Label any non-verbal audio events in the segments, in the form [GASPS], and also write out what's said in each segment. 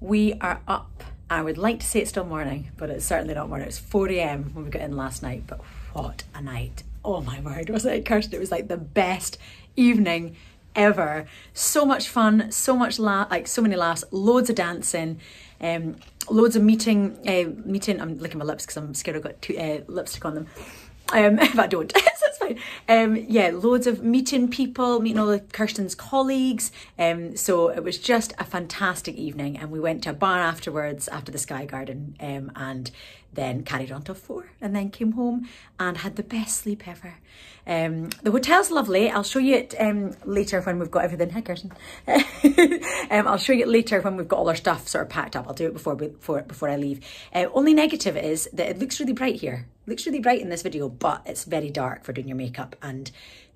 we are up. I would like to say it's still morning, but it's certainly not morning. It's 4 a.m. when we got in last night, but what a night. Oh my word, was it, Kirsten? It was like the best evening ever. So much fun, so much like so many laughs, loads of dancing, um, loads of meeting. Uh, meeting. I'm licking my lips because I'm scared I've got two, uh, lipstick on them. Um, [LAUGHS] if I don't, [LAUGHS] that's fine. Um, yeah, loads of meeting people, meeting all of Kirsten's colleagues. Um, so it was just a fantastic evening, and we went to a bar afterwards after the Sky Garden, um, and then carried on till four, and then came home and had the best sleep ever. Um, the hotel's lovely. I'll show you it um, later when we've got everything. Hi, Kirsten. [LAUGHS] um, I'll show you it later when we've got all our stuff sort of packed up. I'll do it before before before I leave. Uh, only negative is that it looks really bright here. It looks really bright in this video, but it's very dark for doing your makeup and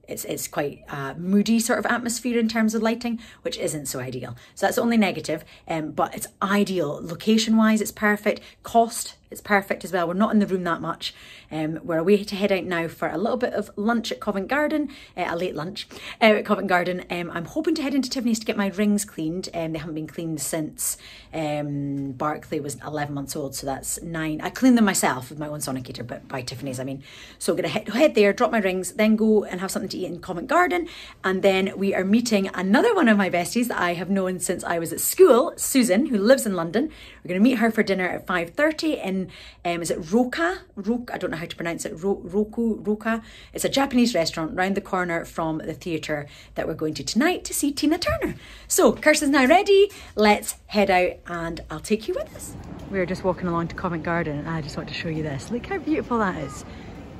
it's it's quite a moody sort of atmosphere in terms of lighting, which isn't so ideal. So that's only negative, um, but it's ideal. Location wise, it's perfect. Cost, it's perfect as well. We're not in the room that much. Um, we're away to head out now for a little bit of lunch at Covent Garden, uh, a late lunch uh, at Covent Garden. Um, I'm hoping to head into Tiffany's to get my rings cleaned. Um, they haven't been cleaned since um, Barclay was 11 months old, so that's nine. I cleaned them myself with my own sonicator, but by Tiffany's, I mean. So I'm going to head, head there, drop my rings, then go and have something to eat in Covent Garden. And then we are meeting another one of my besties that I have known since I was at school, Susan, who lives in London. We're going to meet her for dinner at 5.30 in, um, is it Roka? Roka, I don't know how to pronounce it, Ro- Roku, Roka. It's a Japanese restaurant round the corner from the theatre that we're going to tonight to see Tina Turner. So Kirsten's now ready. Let's head out and I'll take you with us. We're just walking along to Covent Garden and I just want to show you this. Look how beautiful that is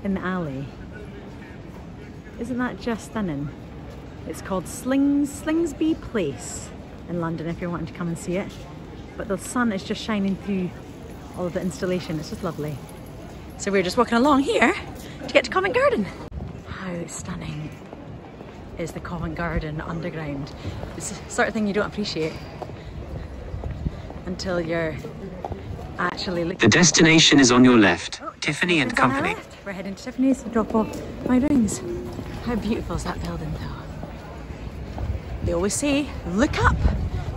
in the alley. Isn't that just stunning? It's called Slings, Slingsby Place in London if you're wanting to come and see it. But the sun is just shining through all of the installation. It's just lovely. So we're just walking along here to get to Covent Garden. How stunning is the Covent Garden underground. It's the sort of thing you don't appreciate until you're actually looking. The destination is on your left. Oh, Tiffany and Tiffany's on our Company. We're heading to Tiffany's to drop off my rings. How beautiful is that building though? They always say, look up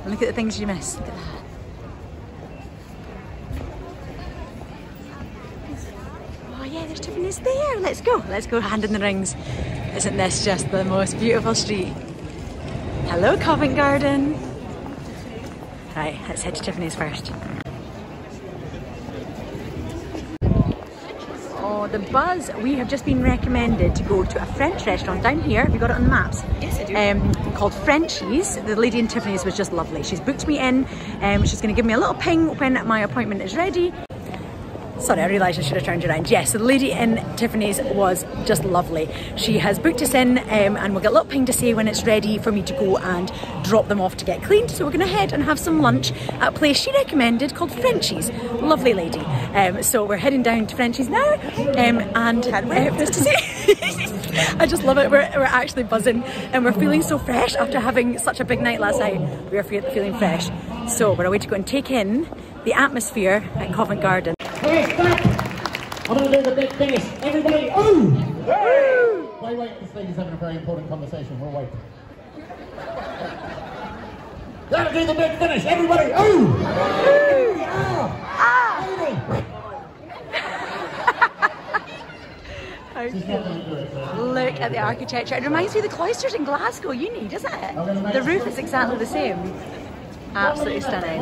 and look at the things you miss. Look at that. Oh there. Let's go. Let's go hand in the rings. Isn't this just the most beautiful street? Hello, Covent Garden. Right, let's head to Tiffany's first. Oh, the buzz. We have just been recommended to go to a French restaurant down here. Have you got it on the maps? Yes, I do. Um, called Frenchies. The lady in Tiffany's was just lovely. She's booked me in. Um, she's going to give me a little ping when my appointment is ready. Sorry, I realised I should have turned around. Yes, the lady in Tiffany's was just lovely. She has booked us in um, and we'll get a little ping to say when it's ready for me to go and drop them off to get cleaned. So we're going to head and have some lunch at a place she recommended called Frenchies. Lovely lady. Um, so we're heading down to Frenchies now um, and uh, just to say, [LAUGHS] I just love it. We're, we're actually buzzing and we're feeling so fresh after having such a big night last night. We are feeling fresh. So we're away to go and take in the atmosphere at Covent Garden. Stop! I'm gonna do the big finish. Everybody, ooh! Wait, wait, this lady's having a very important conversation. We'll wait. Gotta do the big finish. Everybody, ooh! Ah! So. Look at the architecture. It reminds me of the cloisters in Glasgow Uni, doesn't it? The roof is exactly the same. Absolutely stunning.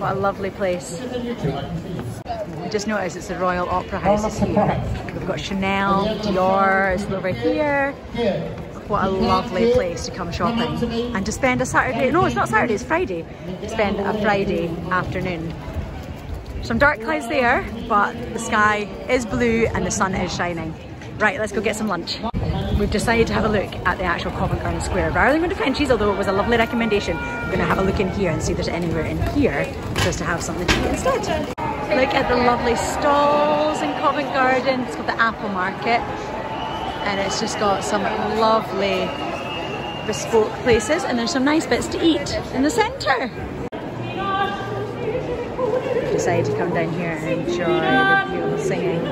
What a lovely place. Just noticed it's the Royal Opera House here. We've got Chanel, Dior is over here. What a lovely place to come shopping and to spend a Saturday. No, it's not Saturday, it's Friday. Spend a Friday afternoon. Some dark clouds there, but the sky is blue and the sun is shining. Right, let's go get some lunch. We've decided to have a look at the actual Covent Garden Square. Rather than going to Frenchies, although it was a lovely recommendation, to have a look in here and see if there's anywhere in here just to have something to eat instead. Look at the lovely stalls in Covent Garden. It's got the Apple Market and it's just got some lovely bespoke places and there's some nice bits to eat in the centre. Decided to come down here and enjoy the beautiful singing.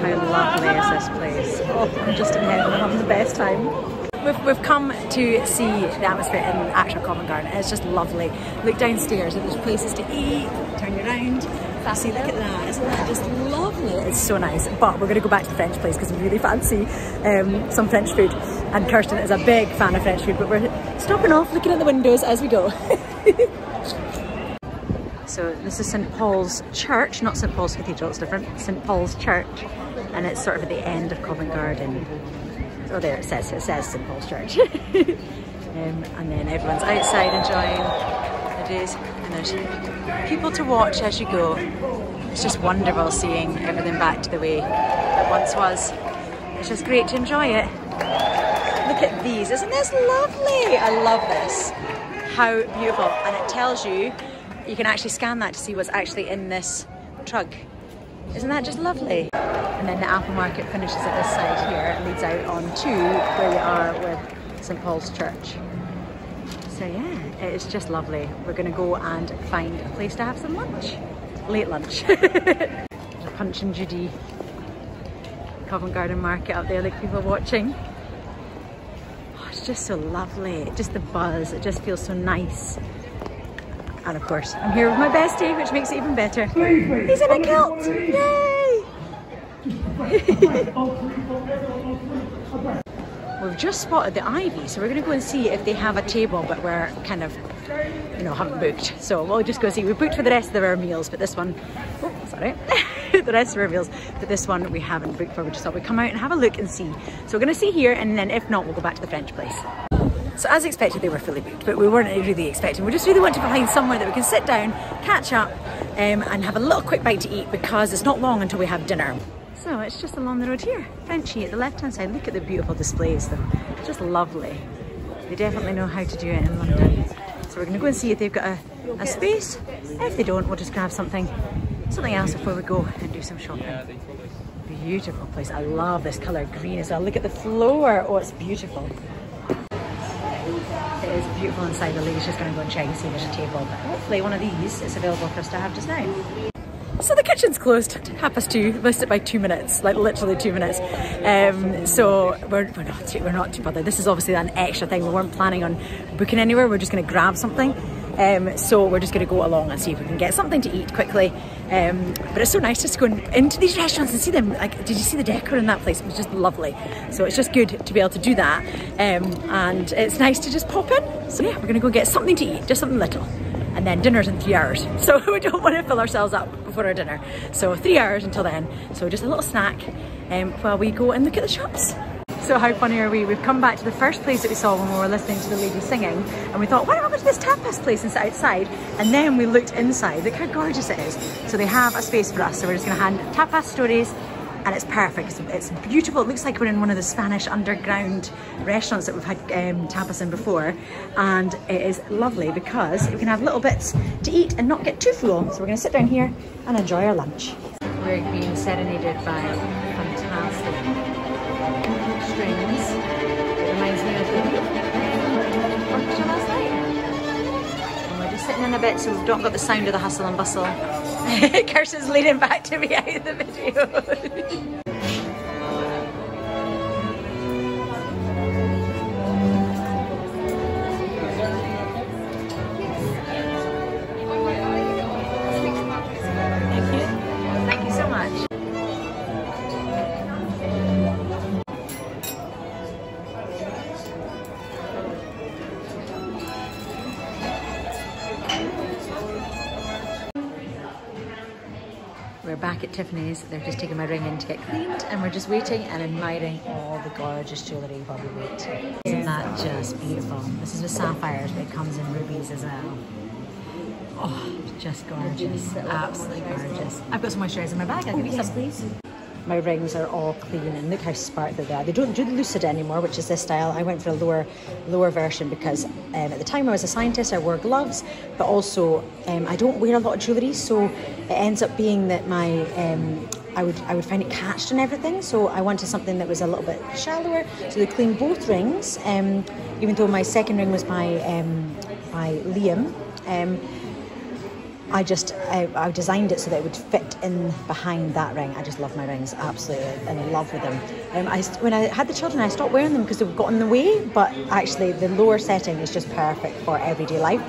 How lovely is this place? Oh, I'm just in heaven, I'm having the best time. We've, we've come to see the atmosphere in actual Covent Garden. It's just lovely. Look downstairs there's places to eat. Turn around. See, look at that. Isn't that just lovely? It's so nice. But we're going to go back to the French place because we really fancy um, some French food. And Kirsten is a big fan of French food, but we're stopping off looking at the windows as we go. [LAUGHS] so this is St Paul's Church, not St Paul's Cathedral, it's different. St Paul's Church. And it's sort of at the end of Covent Garden. Oh, there it says, it says St Paul's Church. um, and then everyone's outside enjoying the days. And there's people to watch as you go. It's just wonderful seeing everything back to the way it once was. It's just great to enjoy it. Look at these, isn't this lovely? I love this. How beautiful. And it tells you, you can actually scan that to see what's actually in this trug. Isn't that just lovely? And then the Apple Market finishes at this side here. and leads out on to where we are with St Paul's Church. So yeah, it's just lovely. We're gonna go and find a place to have some lunch. Late lunch. [LAUGHS] There's a Punch and Judy Covent Garden Market up there, like people watching. Oh, it's just so lovely. Just the buzz, it just feels so nice. And of course, I'm here with my bestie, which makes it even better. He's in a kilt! Yay! We've just spotted the Ivy, so we're going to go and see if they have a table, but we're kind of, you know, haven't booked. So we'll just go see. We booked for the rest of our meals, but this one, oh, sorry, [LAUGHS] the rest of our meals, but this one we haven't booked for. We just thought we'd come out and have a look and see. So we're going to see here, and then if not, we'll go back to the French place. So as expected, they were fully booked, but we weren't really expecting. We just really wanted to find somewhere that we can sit down, catch up, um, and have a little quick bite to eat because it's not long until we have dinner. So it's just along the road here, Frenchy at the left-hand side. Look at the beautiful displays though, just lovely. They definitely know how to do it in London. So we're gonna go and see if they've got a, a space. If they don't, we'll just grab something, something else before we go and do some shopping. Beautiful place. I love this colour green as well. Look at the floor. Oh, it's beautiful. It is beautiful inside. The lady's just going to go and check and see if there's a table. But hopefully one of these is available for us to have just now. So the kitchen's closed, half past two, missed it by two minutes, like literally two minutes. Um, so we're, we're, not too, we're not too bothered. This is obviously an extra thing. We weren't planning on booking anywhere. We're just going to grab something. Um, so we're just going to go along and see if we can get something to eat quickly. Um, but it's so nice just to go into these restaurants and see them. Like, did you see the decor in that place? It was just lovely. So it's just good to be able to do that. Um, and it's nice to just pop in. So yeah, we're going to go get something to eat, just something little and then dinner's in three hours. [LAUGHS] So we don't want to fill ourselves up before our dinner. So three hours until then. So just a little snack um, while we go and look at the shops. So how funny are we? We've come back to the first place that we saw when we were listening to the lady singing and we thought, why don't we go to this tapas place and sit outside? And then we looked inside, look how gorgeous it is. So they have a space for us. So we're just gonna hand tapas stories and it's perfect. It's, it's, beautiful. It looks like we're in one of the Spanish underground restaurants that we've had um, tapas in before. And it is lovely because we can have little bits to eat and not get too full. So we're gonna sit down here and enjoy our lunch. We're being serenaded by fantastic strings. Sitting in a bit so we've not got the sound of the hustle and bustle. [LAUGHS] [LAUGHS] Kirsten's leaning back to me [LAUGHS] out of the video. Tiffany's. They're just taking my ring in to get cleaned and we're just waiting and admiring all the gorgeous jewellery while we wait. Isn't that just beautiful? This is with sapphires, but it comes in rubies as well. Oh, just gorgeous. Absolutely gorgeous. I've got some moisturiser in my bag. I'll give you some. please. My rings are all clean and look how sparkly they are. They don't do the Lucida anymore, which is this style. I went for a lower lower version because um, at the time I was a scientist, I wore gloves, but also um, I don't wear a lot of jewellery, so it ends up being that my um, I would I would find it catched and everything. So I wanted something that was a little bit shallower. So they clean both rings, um, even though my second ring was by um, by Liam. I just I, I designed it so that it would fit in behind that ring. I just love my rings, absolutely in love with them. Um, I, when I had the children, I stopped wearing them because they've got in the way. But actually, the lower setting is just perfect for everyday life.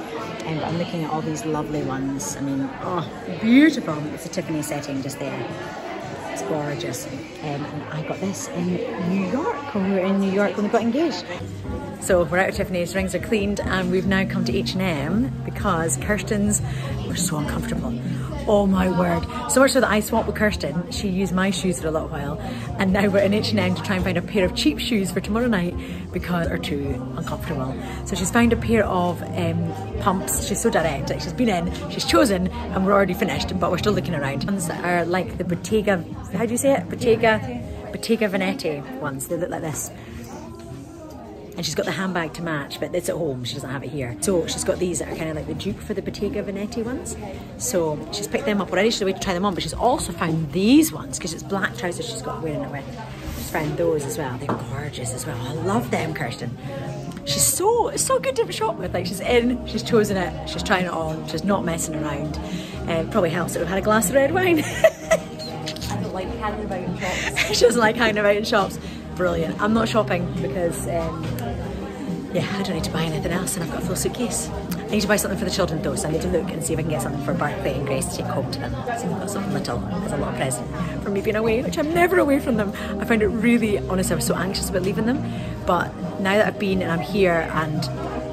And I'm looking at all these lovely ones. I mean, oh, beautiful! It's a Tiffany setting just there. It's gorgeous. Um, and I got this in New York when we were in New York when we got engaged. So we're out of Tiffany's, rings are cleaned, and we've now come to H&M because Kirsten's were so uncomfortable. Oh my word. So much so that I swapped with Kirsten. She used my shoes for a little while. And now we're in H&M to try and find a pair of cheap shoes for tomorrow night because they're too uncomfortable. So she's found a pair of um, pumps. She's so direct. Like she's been in, she's chosen, and we're already finished, but we're still looking around. Ones that are like the Bottega, how do you say it? Bottega, Bottega Veneti ones. They look like this and she's got the handbag to match, but it's at home, she doesn't have it here. So she's got these that are kind of like the dupe for the Bottega Veneti ones. So she's picked them up already, she's away to try them on, but she's also found these ones, because it's black trousers she's got wearing it with. She's found those as well, they're gorgeous as well. I love them, Kirsten. She's so, so good to shop with, like she's in, she's chosen it, she's trying it on, she's not messing around. Um, probably helps that we've had a glass of red wine. I don't like hanging about in shops. [LAUGHS] she doesn't like hanging about in shops. Brilliant. I'm not shopping because um, yeah, I don't need to buy anything else and I've got a full suitcase. I need to buy something for the children though, so I need to look and see if I can get something for Barclay and Grace to take home to them. So I've got something little as a little present for me being away, which I'm never away from them. I find it really, honestly, I was so anxious about leaving them. But now that I've been and I'm here and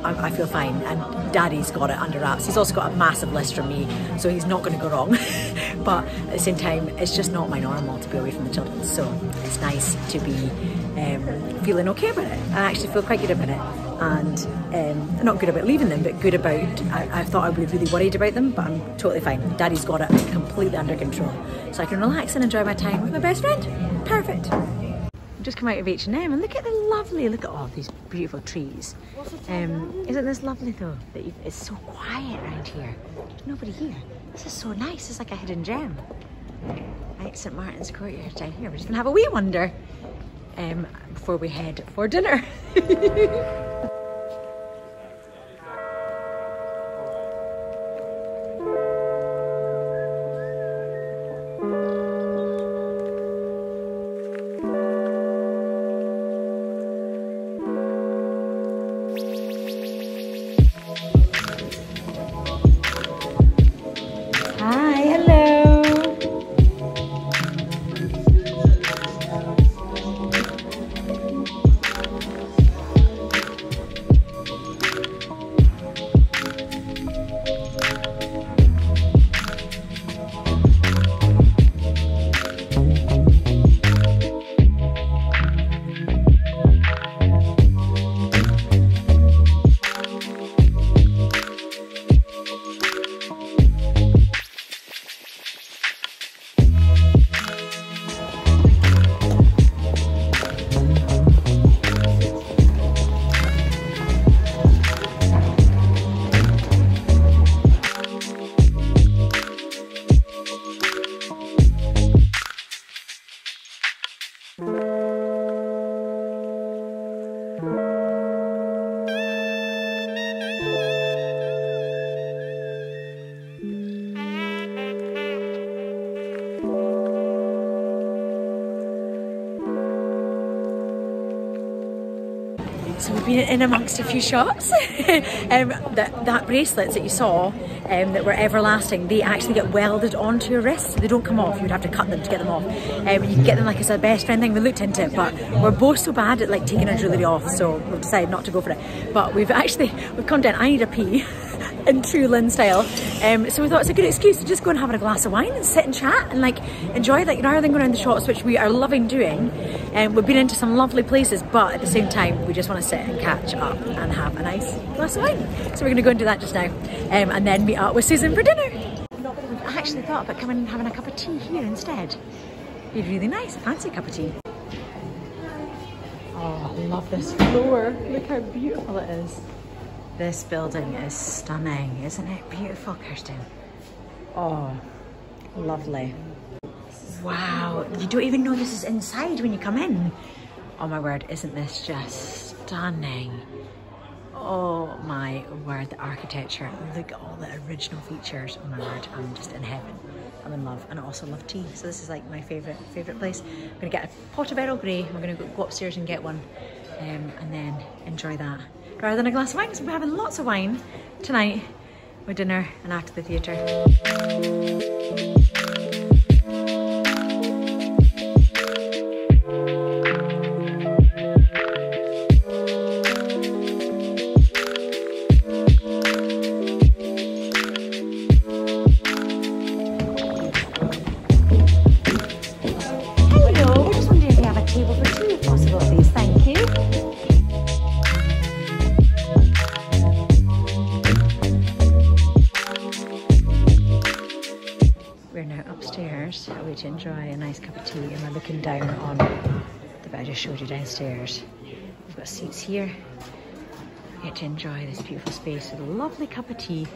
I, I feel fine and daddy's got it under wraps. He's also got a massive list from me, so he's not going to go wrong. [LAUGHS] but at the same time, it's just not my normal to be away from the children. So it's nice to be um, feeling okay about it. I actually feel quite good about it and um, not good about leaving them, but good about. I, I, thought I would be really worried about them, but I'm totally fine. Daddy's got it completely under control, so I can relax and enjoy my time with my best friend. Perfect. Just come out of H&M and look at the lovely. Look at all these beautiful trees. Um, isn't this lovely though? That you, it's so quiet around here. There's nobody here. This is so nice. It's like a hidden gem. Right, St Martin's Courtyard down here. We're just gonna have a wee wander um, before we head for dinner. [LAUGHS] So we've been in amongst a few shops. [LAUGHS] um, that, that bracelets that you saw um, that were everlasting, they actually get welded onto your wrist. They don't come off. You would have to cut them to get them off. Um, you can get them like as a best friend thing. We looked into it, but we're both so bad at like taking our jewellery off, so we've decided not to go for it. But we've actually we've come down. I need a pee. [LAUGHS] in true Lynn style. Um, so we thought it's a good excuse to just go and have a glass of wine and sit and chat and like enjoy like rather than going around the shops, which we are loving doing. Um, we've been into some lovely places, but at the same time, we just want to sit and catch up and have a nice glass of wine. So we're going to go and do that just now, um, and then meet up with Susan for dinner. We've actually thought about coming and having a cup of tea here instead. Be really nice, fancy cup of tea. Oh, I love this floor. Look how beautiful it is. This building is stunning, isn't it? Beautiful, Kirsten. Oh, lovely. Wow, you don't even know this is inside when you come in. Oh my word, isn't this just stunning? Oh my word, the architecture. Look at all the original features. Oh my word, I'm just in heaven. I'm in love. And I also love tea. So this is like my favourite favourite place. I'm gonna get a pot of Earl Grey. We're gonna go, go upstairs and get one. Um, and then enjoy that. Rather than a glass of wine, because we're having lots of wine tonight with dinner and after the theatre. We to enjoy a nice cup of tea and we're looking down on the bed I just showed you downstairs. We've got seats here. Get to enjoy this beautiful space with a lovely cup of tea.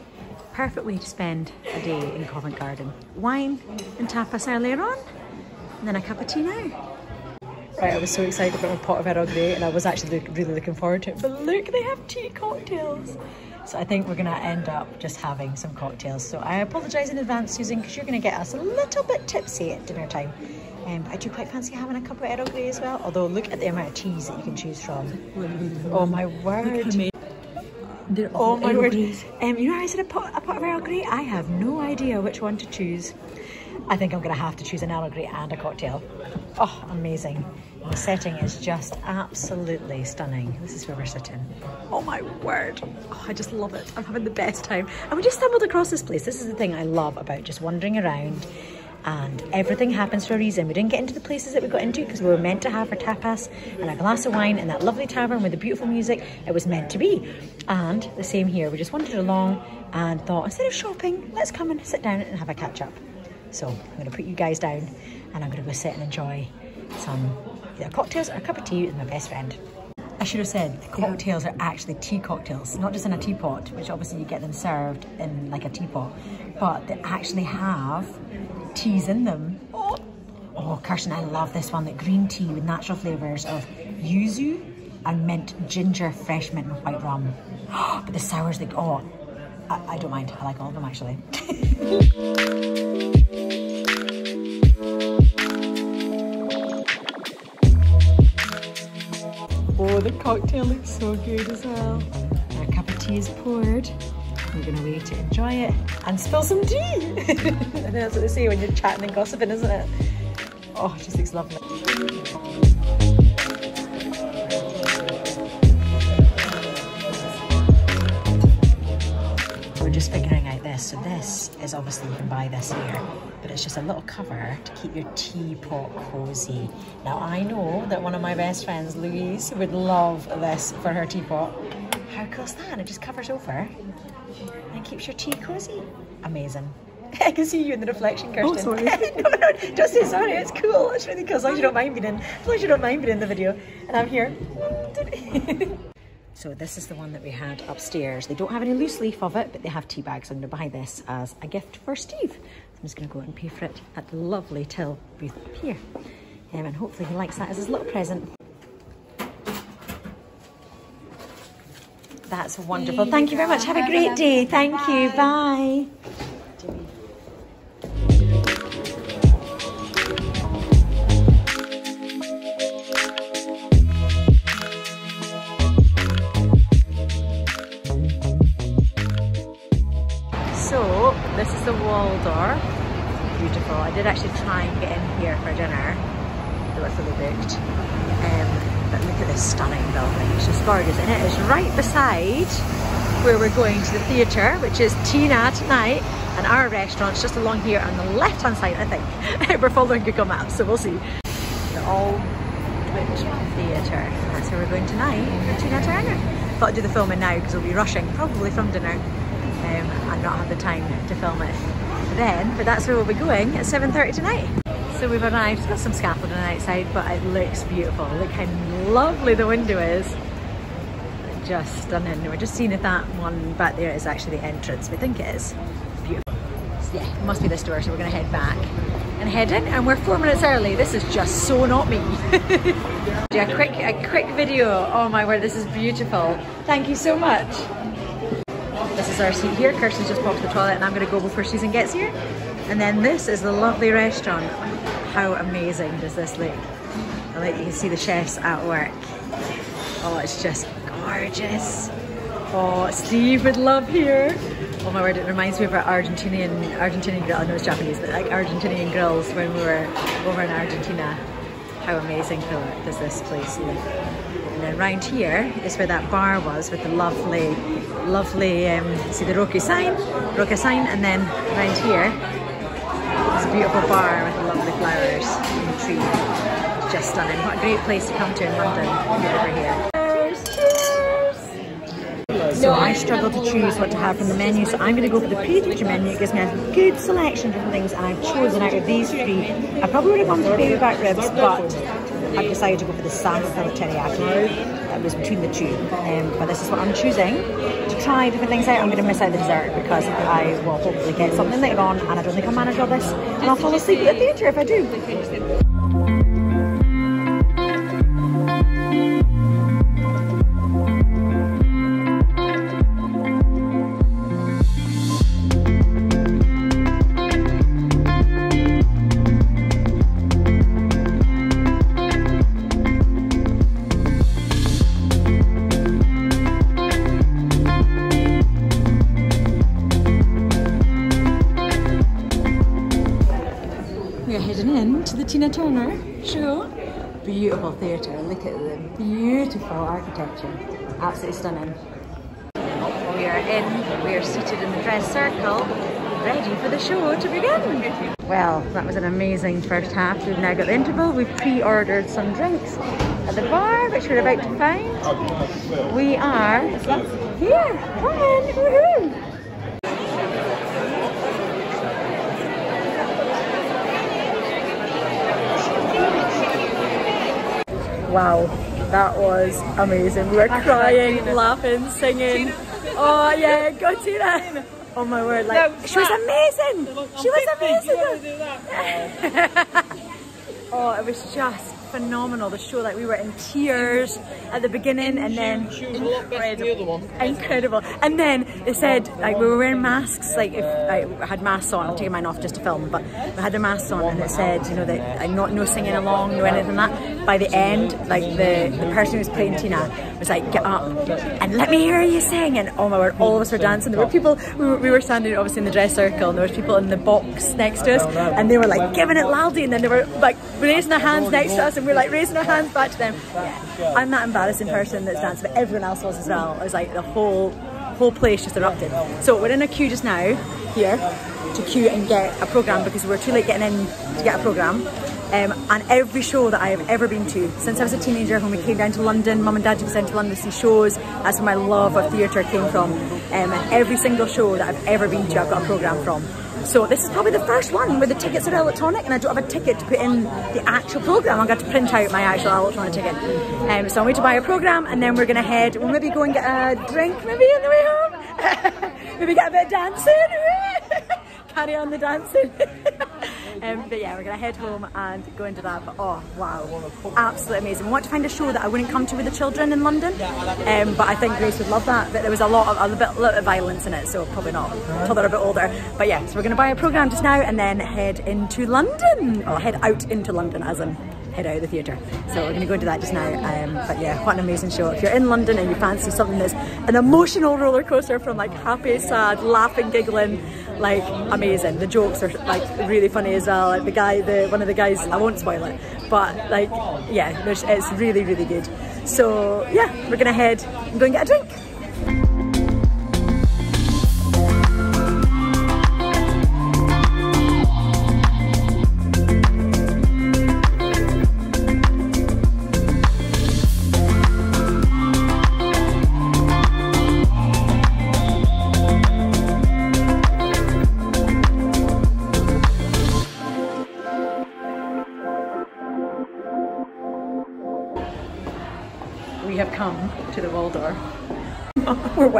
Perfect way to spend a day in Covent Garden. Wine and tapas earlier on, and then a cup of tea now. Right, I was so excited about my pot of Earl Grey and I was actually look, really looking forward to it. But look, they have tea cocktails. I think we're gonna end up just having some cocktails. So I apologise in advance, Susan, because you're gonna get us a little bit tipsy at dinner time. Um, I do quite fancy having a cup of Earl Grey as well. Although look at the amount of teas that you can choose from. Oh my word. Oh my word. Um, you know I said a pot, a pot of Earl Grey? I have no idea which one to choose. I think I'm going to have to choose an Earl Grey and a cocktail. Oh, amazing. The setting is just absolutely stunning. This is where we're sitting. Oh my word. Oh, I just love it. I'm having the best time. And we just stumbled across this place. This is the thing I love about just wandering around and everything happens for a reason. We didn't get into the places that we got into because we were meant to have our tapas and a glass of wine in that lovely tavern with the beautiful music. It was meant to be. And the same here. We just wandered along and thought, instead of shopping, let's come and sit down and have a catch up. So I'm going to put you guys down and I'm going to go sit and enjoy some cocktails or a cup of tea with my best friend. I should have said the cocktails are actually tea cocktails, not just in a teapot, which obviously you get them served in like a teapot, but they actually have teas in them. Oh, oh Kirsten, I love this one, the green tea with natural flavours of yuzu and mint, ginger, fresh mint and white rum. [GASPS] but the sours, like, oh, I, I don't mind. I like all of them actually. [LAUGHS] the cocktail looks so good as well. Our cup of tea is poured. We're gonna wait to enjoy it and spill some tea. [LAUGHS] I that's what they say when you're chatting and gossiping, isn't it? Oh, it just looks lovely. Is obviously you can buy this here, but it's just a little cover to keep your teapot cozy. Now I know that one of my best friends, Louise, would love this for her teapot. How cool is that? It just covers over and keeps your tea cozy. Amazing. [LAUGHS] I can see you in the reflection, oh, Kirsten. Oh, sorry. [LAUGHS] no, no, don't say sorry. It's cool. It's really cool. As long as you don't mind being in, as long as you don't mind being in the video, and I'm here. So this is the one that we had upstairs. They don't have any loose leaf of it, but they have tea bags. I'm going to buy this as a gift for Steve. I'm just going to go out and pay for it at the lovely till booth up here. Um, and hopefully he likes that as his little present. That's wonderful. Thank you very much. Have a great day. Thank you. Bye. Waldorf. Beautiful. I did actually try and get in here for dinner. It was fully booked. Um, but look at this stunning building. It's just gorgeous. And it is right beside where we're going to the theatre, which is Tina tonight. And our restaurant's just along here on the left hand side, I think. [LAUGHS] we're following Google Maps, so we'll see. The Old Witch Theatre. That's where we're going tonight for Tina Turner. Thought I'd do the filming now because we'll be rushing, probably from dinner um, and not have the time to film it then. But that's where we'll be going at 7.30 tonight. So we've arrived, got some scaffolding outside, but it looks beautiful. Look how lovely the window is. Just stunning. We're just seeing if that one back there is actually the entrance. We think it is. Beautiful. So yeah, it must be this door, so we're gonna head back and head in. And we're four minutes early. This is just so not me. [LAUGHS] a quick, a quick video. Oh my word, this is beautiful. Thank you so much. Our seat here. Kirsten's just popped to the toilet and I'm going to go before Susan gets here. And then this is the lovely restaurant. How amazing does this look? I like you can see the chefs at work. Oh, it's just gorgeous. Oh, Steve would love here. Oh my word, it reminds me of our Argentinian, Argentinian grill, I know it's Japanese, but like Argentinian grills when we were over in Argentina. How amazing does this place look? And then round here is where that bar was with the lovely, lovely, um, see the Roka sign, Roka sign, and then round here is a beautiful bar with the lovely flowers and the tree. Just stunning. What a great place to come to in London, over here. So I struggle to choose what to have from the menu, so I'm going to go for the pre-theatre menu. It gives me a good selection of different things, and I've chosen out of these three. I probably would have gone for baby back ribs, but I've decided to go for the salmon fillet teriyaki. That was between the two. Um, but this is what I'm choosing to try different things out. I'm going to miss out the dessert because I will hopefully get something later on, and I don't think I'll manage all this, and I'll fall asleep at the theatre if I do. Tina Turner show. Beautiful theatre, look at the beautiful architecture. Absolutely stunning. We are in, we are seated in the dress circle, ready for the show to begin. Well, that was an amazing first half. We've now got the interval. We've pre-ordered some drinks at the bar, which we're about to find. We are here, come in, Wow, that was amazing. We were crying, laughing, singing. Oh yeah, go Tina. Oh my word, like she was amazing. She was amazing. [LAUGHS] oh, it was just phenomenal. The show, like we were in tears at the beginning, and then incredible, incredible. And then they said like we were wearing masks. Like if I had masks on, I'm taking mine off just to film, but we had the masks on, and it said you know that like, not no singing along, no anything like that. By the end, like the the person who was playing Tina was like, get up and let me hear you sing. And oh my word, all of us were dancing. There were people. We were, we were standing obviously in the dress circle, and there was people in the box next to us, and they were like giving it loudly, and then they were like raising their hands next to us, and we're like raising our hands back to them. Yeah. I'm that embarrassing person that's dancing, but everyone else was as well. It was like the whole whole place just erupted. So we're in a queue just now here to queue and get a program because we were too late getting in to get a program. Um, and every show that I have ever been to since I was a teenager when we came down to London, mum and dad took us down to London to see shows. That's where my love of theatre came from. Um, and every single show that I've ever been to, I've got a program from. So this is probably the first one where the tickets are electronic and I don't have a ticket to put in the actual programme. I'm going to print out my actual electronic ticket. Um, so I'm going to buy a programme and then we're going to head, we'll maybe go and get a drink maybe on the way home. [LAUGHS] maybe get a bit of dancing. [LAUGHS] Carry on the dancing. [LAUGHS] um, but yeah, we're to head home and go into that. But oh, wow, absolutely amazing. We want to find a show that I wouldn't come to with the children in London. Um, but I think Grace would love that. But there was a lot of, a bit, a bit of violence in it, so probably not until they're a bit older. But yeah, so we're to buy a programme just now and then head into London. Or head out into London as in head out of the theatre. So we're going to go into that just now. Um, but yeah, what an amazing show. If you're in London and you fancy something that's an emotional roller coaster from like happy, sad, laughing, giggling, like amazing. The jokes are like really funny as well. Like the guy, the one of the guys, I won't spoil it, but like yeah, it's really, really good. So yeah, we're to head and go and get a drink.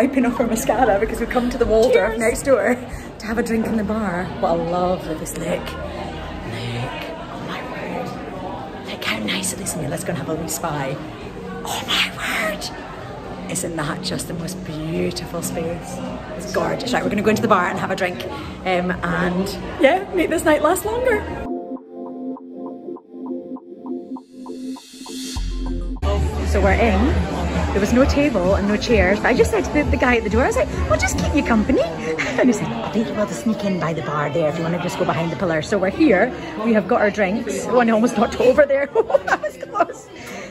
Wiping off our mascara because we've come to the Waldorf next door to have a drink in the bar. What a lovely this look. Look, oh my word. Look how nice it is in here. Let's go and have a wee spy. Oh my word. isn't that just the most beautiful space? It's gorgeous. Right, we're going to go into the bar and have a drink um, and yeah, make this night last longer. So we're in. There was no table and no chairs, but I just said to the, the guy at the door, I was like, well, just keep you company. [LAUGHS] And he said, I think you'll be able to sneak in by the bar there if you want to just go behind the pillar. So we're here. We have got our drinks. Oh, I almost knocked over there. [LAUGHS] that was close.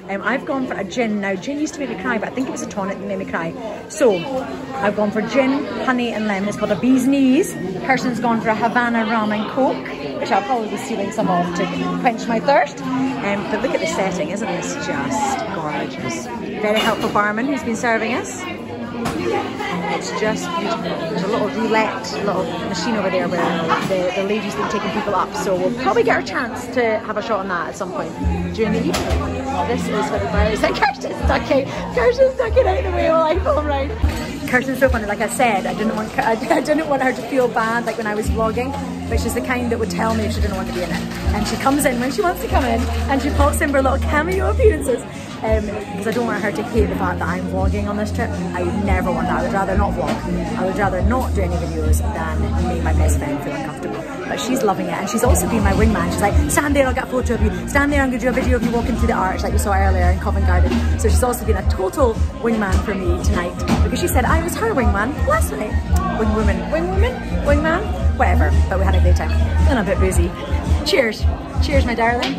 Um, I've gone for a gin. Now, gin used to make me cry, but I think it was a tonic that made me cry. So, I've gone for gin, honey and lemon. It's called a bee's knees. Kirsten's gone for a Havana rum and coke, which I'll probably be stealing some of to quench my thirst. Um, but look at the setting, isn't this just gorgeous? Very helpful barman who's been serving us. And it's just beautiful. There's a little roulette, little machine over there where the, the lady's been taking people up. So we'll probably get a chance to have a shot on that at some point during the evening. This is what the bar [LAUGHS] is. Kirsten's ducking. Kirsten's ducking out of the way while I film right. Kirsten's so funny. Like I said, I didn't want [LAUGHS] I didn't want her to feel bad like when I was vlogging, but she's the kind that would tell me if she didn't want to be in it. And she comes in when she wants to come in, and she pops in for little cameo appearances. Um, because I don't want her to hate the fact that I'm vlogging on this trip. I would never want that. I would rather not vlog. I would rather not do any videos than make my best friend feel uncomfortable. But she's loving it, and she's also been my wingman. She's like, stand there, I'll get a photo of you. Stand there, I'm gonna do a video of you walking through the arch like we saw earlier in Covent Garden. So she's also been a total wingman for me tonight because she said I was her wingman last night. Wingwoman, wingwoman, wingman, whatever. But we had a great time and a bit boozy. Cheers, cheers, my darling.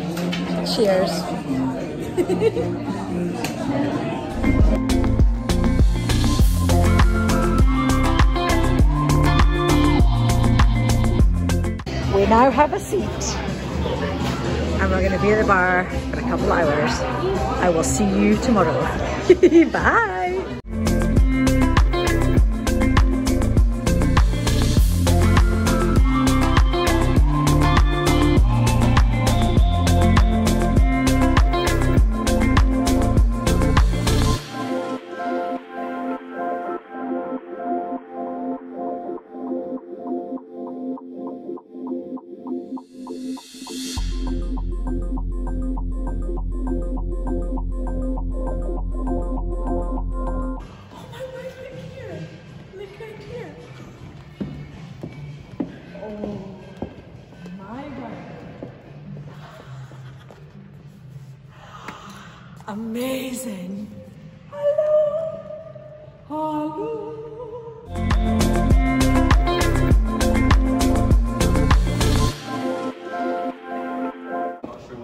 Cheers. We now have a seat and we're going to be at the bar for a couple hours. I will see you tomorrow. [LAUGHS] Bye. Amazing. Hello. Hello.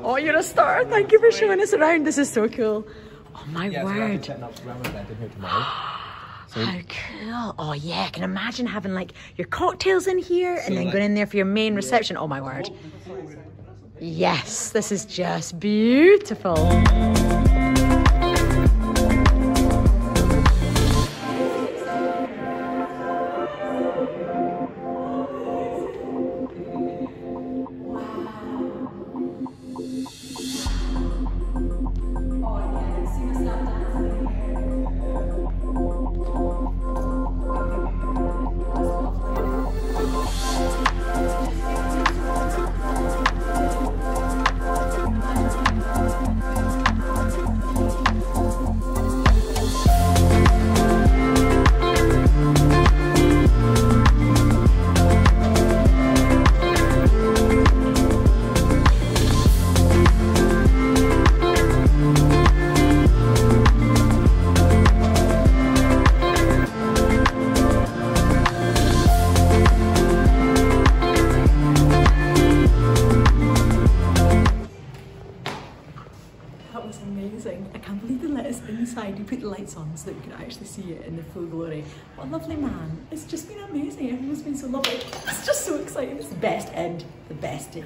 Oh, you're a star. Thank you for showing us around. This is so cool. Oh my Yeah, word. setting up Rama event in here tomorrow. So [GASPS] How cool. Oh yeah, I can imagine having like your cocktails in here and then like- going in there for your main reception. Oh my word. Yes, this is just beautiful. It's just been amazing. Everyone's been so lovely. It's just so exciting. It's the best end, the best day.